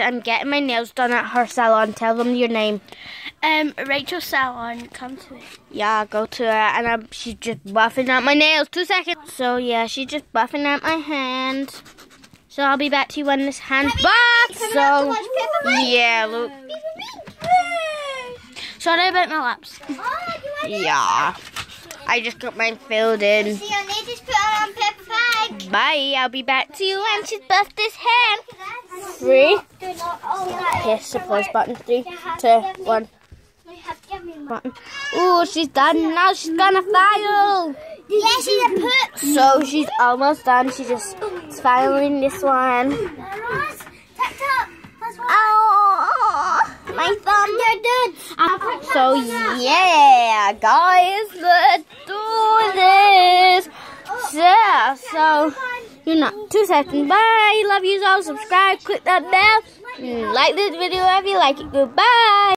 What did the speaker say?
I'm getting my nails done at her salon. Tell them your name. Um, Rachel Salon, come to it. Yeah, go to her and I'm, she's just buffing out my nails. Two seconds. So yeah, she's just buffing out my hand. So I'll be back to you when this hand's buffed. So yeah, look. Sorry about my laps. Yeah. I just got mine filled in. See, I need to put on paper. Bye. I'll be back to you when she's buffed this hand. Three. Yes, the pause button. Three, two, one. Button. Oh, she's done. Now she's gonna file. Yeah, she's a put. So she's almost done. She's just filing this one. Oh, my thumb. So yeah, guys, let's do this. Yeah, so you know, two seconds. Bye. Love you all. Subscribe. Click that bell. Like this video if you like it. Goodbye.